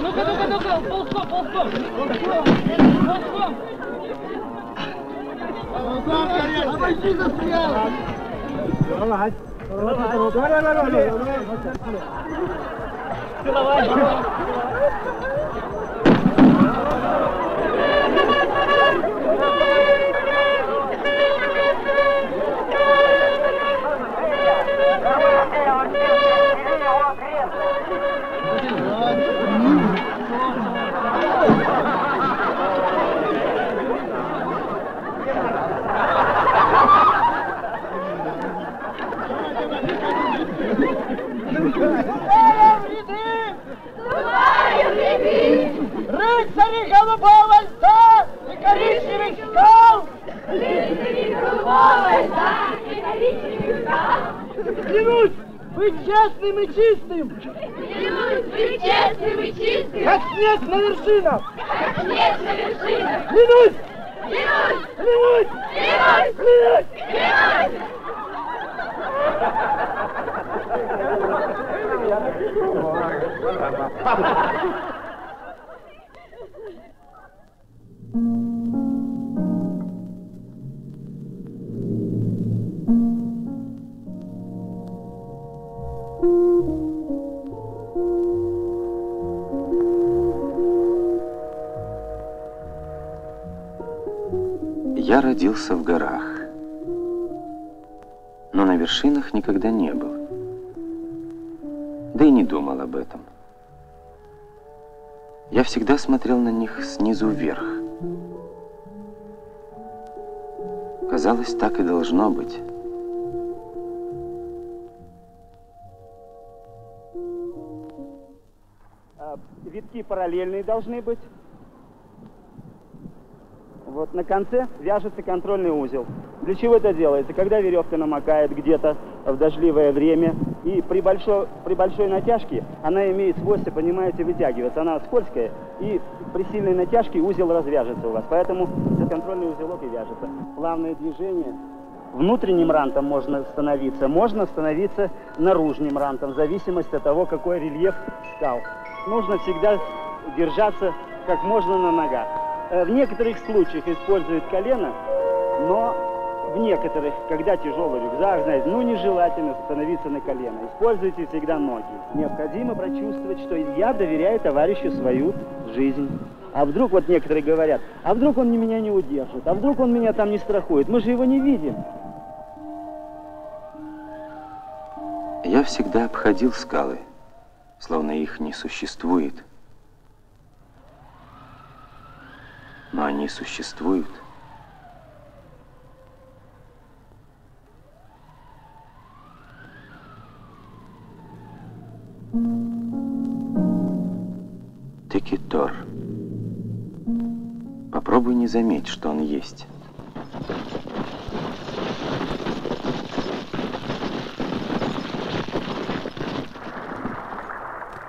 Ну-ка, ну-ка, ну-ка, ползком, ползком. Ползком. Обойди застрял! Рыцари чистым, как снег на вершинах! как снег на вершинах. Клянусь! Клянусь, Клянусь! клянусь, Клянусь! клянусь. Я родился в горах, но на вершинах никогда не был. Да и не думал об этом. Я всегда смотрел на них снизу вверх. Казалось, так и должно быть. А, Витки параллельные должны быть. Вот на конце вяжется контрольный узел. Для чего это делается? Когда веревка намокает где-то в дождливое время, и при большой, при большой натяжке она имеет свойство, понимаете, вытягиваться. Она скользкая, и при сильной натяжке узел развяжется у вас. Поэтому этот контрольный узелок и вяжется. Плавное движение. Внутренним рантом можно становиться, можно становиться наружным рантом, в зависимости от того, какой рельеф скал. Нужно всегда держаться как можно на ногах. Э, В некоторых случаях используют колено, но в некоторых, когда тяжелый рюкзак, знаете, ну нежелательно становиться на колено. Используйте всегда ноги. Необходимо прочувствовать, что я доверяю товарищу свою жизнь. А вдруг, вот некоторые говорят, а вдруг он меня не удержит, а вдруг он меня там не страхует, мы же его не видим. Я всегда обходил скалы, словно их не существует. Но они существуют. Текитор. Попробуй не заметь, что он есть.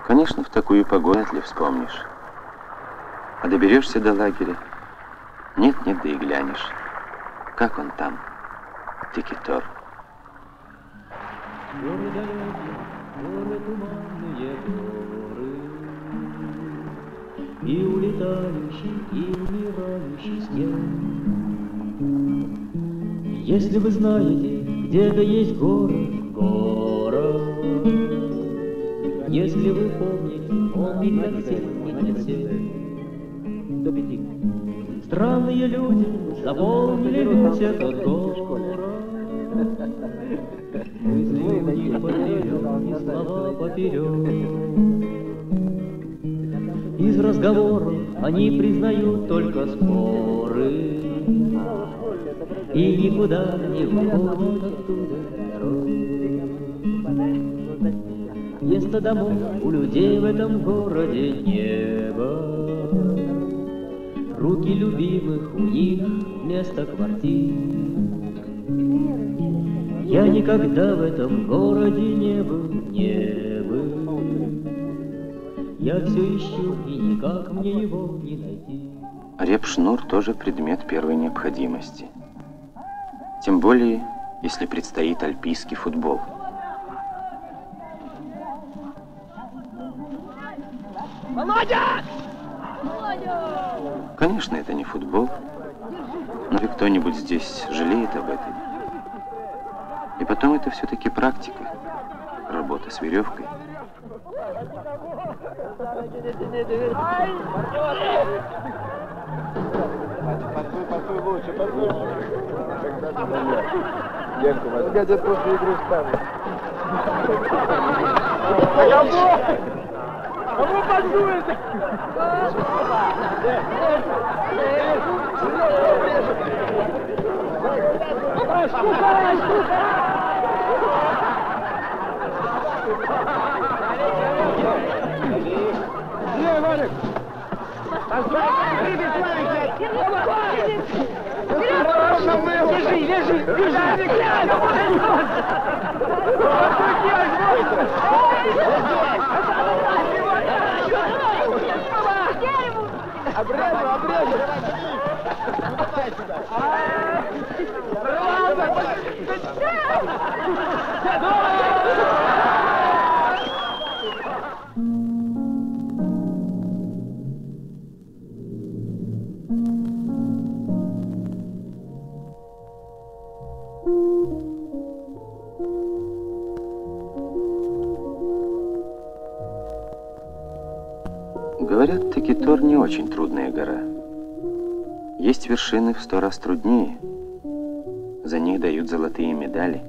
Конечно, в такую погоду ли вспомнишь. А доберешься до лагеря? Нет-нет, да и глянешь. Как он там, Текитор? Горы далекие, горы туманные горы, И улетающий, и умирающий снег. Если вы знаете, где-то есть город, город, Если вы помните, он не для всех, не для всех. До пяти. Странные люди заполнили весь этот город. Мысли у них поперек, и слова поперек. Из разговоров они признают только споры И никуда не уходят оттуда Место домов у людей в этом городе небо Руки любимых у них вместо квартир Я никогда в этом городе не был, не был Я все ищу, и никак мне его не найти Репшнур тоже предмет первой необходимости. Тем более, если предстоит альпийский футбол. Не футбол, но ведь кто-нибудь здесь жалеет об этом. И потом это все-таки практика, работа с веревкой. Постой, постой лучше, опять я после игры встану. Кого? Кого подуете? Где, Валик? Лежи, лежи, лежи! Обрежу, обрежу! Говорят, Текитор не очень трудная гора. Есть вершины в сто раз труднее. За них дают золотые медали.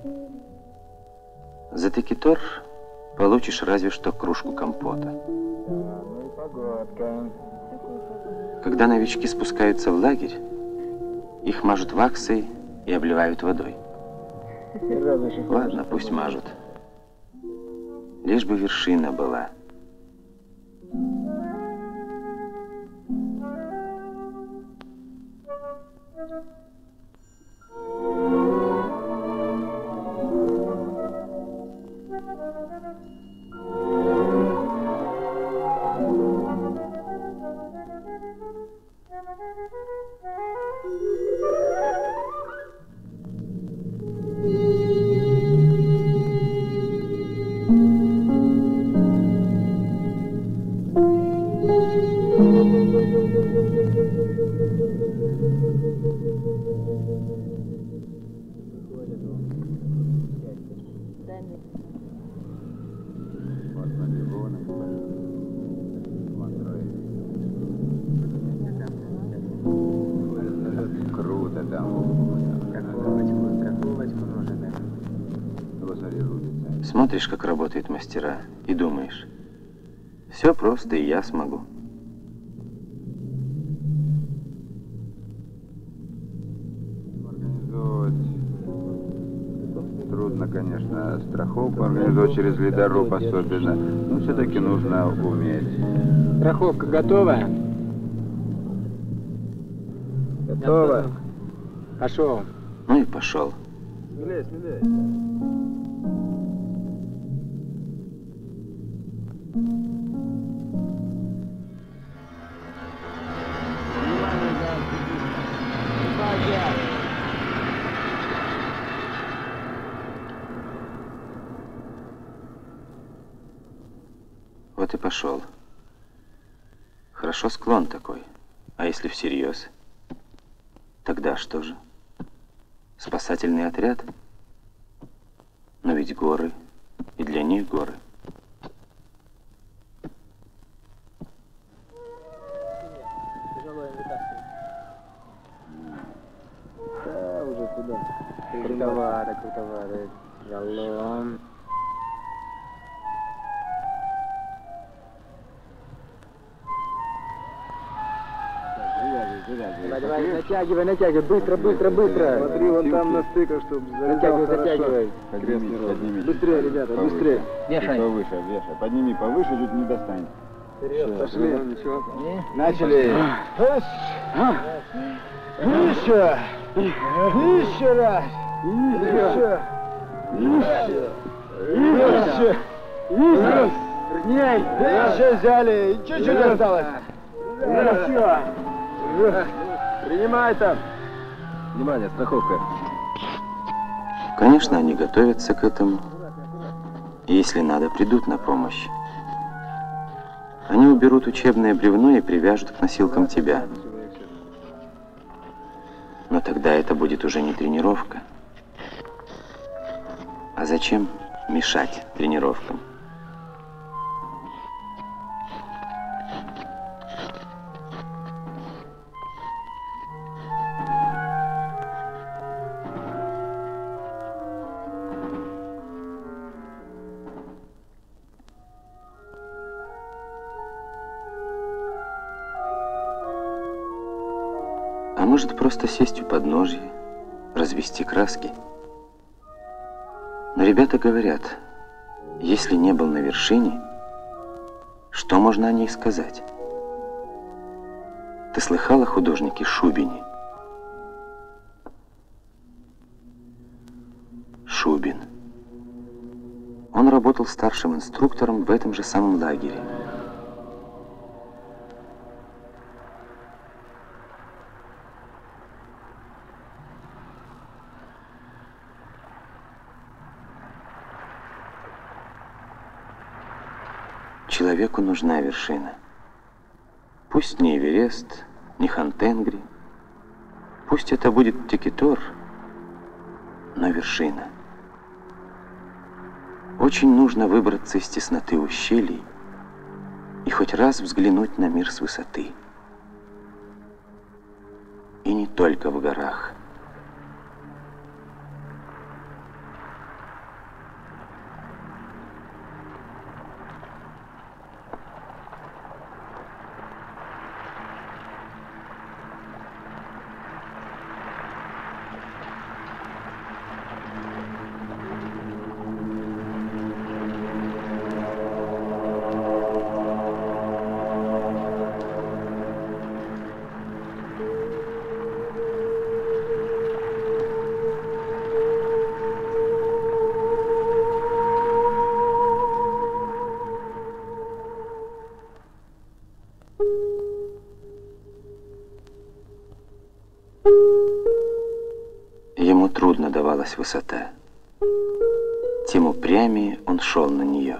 За Текитор получишь разве что кружку компота. Когда новички спускаются в лагерь, их мажут ваксой и обливают водой. Ладно, пусть мажут. Лишь бы вершина была. Смотришь, как работают мастера, и думаешь, все просто, и я смогу. Трудно, конечно, страховку организовать через ледоруб особенно. Но все-таки нужно уметь. Страховка готова? Готова. Пошел. Ну и пошел. Смелее, смелее. Пошел. Хорошо склон такой. А если всерьез? Тогда что же? Спасательный отряд? Но ведь горы, и для них горы. Да, уже. Жалом. Натягивай, натягивай, быстро, быстро, быстро. Смотри, вон там на стыках, чтобы Натягивай, затягивай. Подними, подними. Быстрее, ребята, быстрее. Чуть повыше, вешай. Подними повыше, чуть не достанет. Пошли. Начали. Еще. Еще раз. Еще. Еще. Еще. Еще. Верней. Еще взяли. Чуть-чуть осталось. Еще. Принимай там. Внимание, страховка. Конечно, они готовятся к этому. Если надо, придут на помощь. Они уберут учебное бревно и привяжут к носилкам тебя. Но тогда это будет уже не тренировка. А зачем мешать тренировкам? А может просто сесть у подножья, развести краски? Но ребята говорят, если не был на вершине, что можно о ней сказать? Ты слыхал о художнике Шубине? Шубин. Он работал старшим инструктором в этом же самом лагере. Человеку нужна вершина. Пусть не Эверест, не Хантенгри, пусть это будет Текитор, но вершина. Очень нужно выбраться из тесноты ущелий и хоть раз взглянуть на мир с высоты. И не только в горах. Трудно давалась высота. Тем упрямее он шел на нее.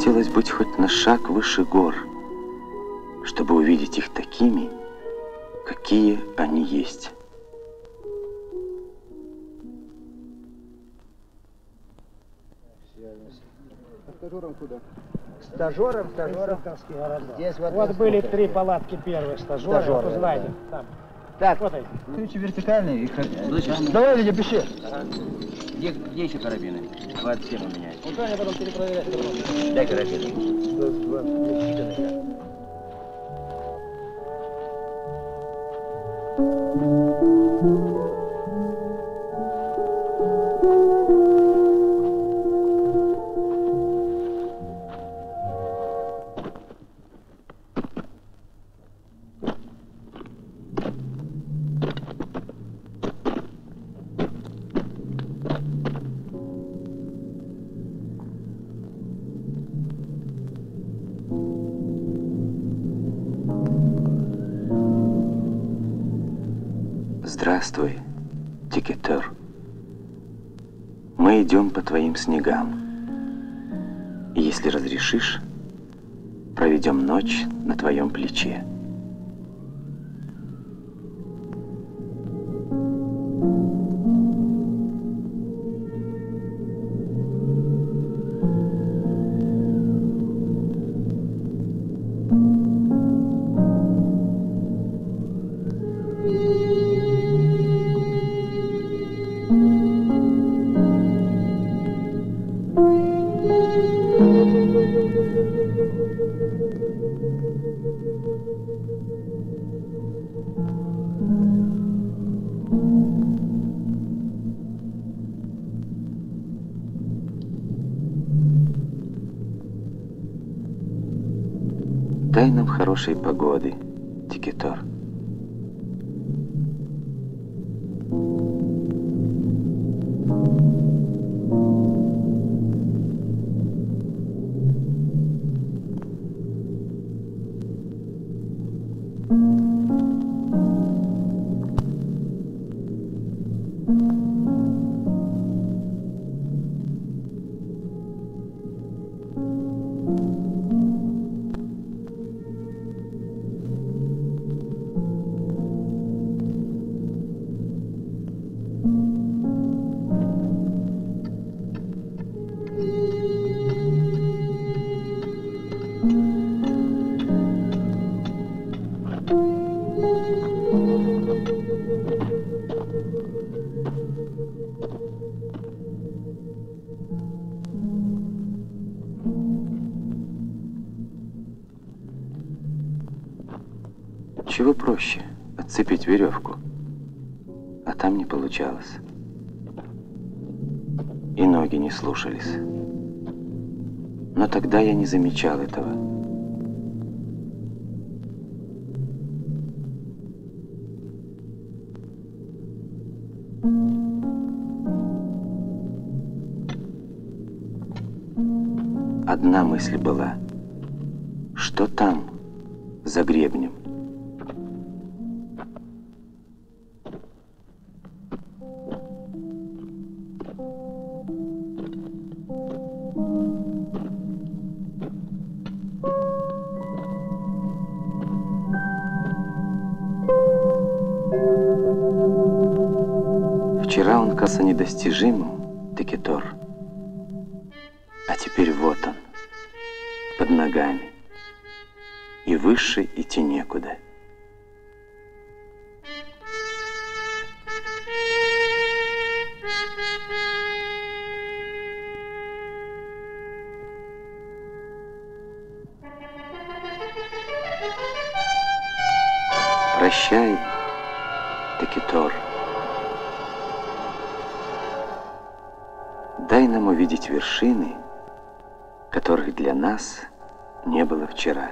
Хотелось быть хоть на шаг выше гор, чтобы увидеть их такими, какие они есть. Стажером, стажером. Здесь вот, Вот были три палатки первых стажеров, Стажеры, вот знаете, там. Так, Вот эти. ключи вертикальные. их- Давай, Витя, пиши. Где, где еще карабины? 27 у меня. Ну, правильно, потом перепроверять. Дай карабины. Здравствуй, Тикетер. Мы идем по твоим снегам. И если разрешишь, проведем ночь на твоем плече. Хорошей погоды, слушались. Но тогда я не замечал этого. Одна мысль была. Что там, за гребнем? Недостижимым, Текетор. А теперь вот он, под ногами. И выше идти некуда. Прощай, увидеть вершины, которых для нас не было вчера.